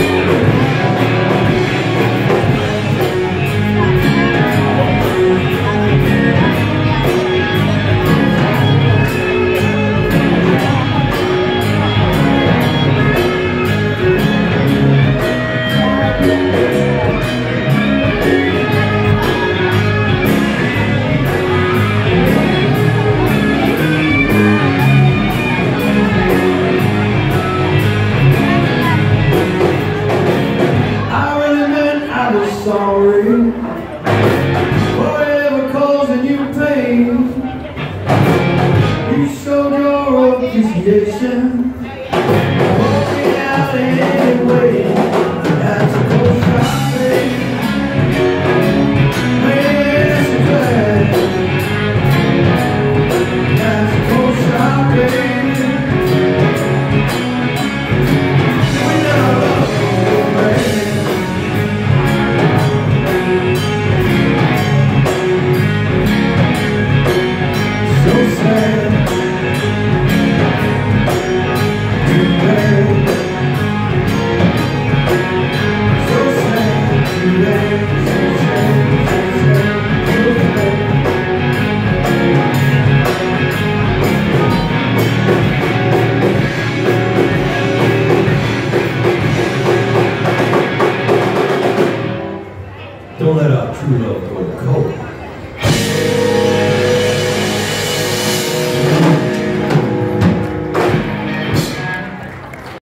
Música sorry for ever causing you pain. You showed your appreciation. Kudo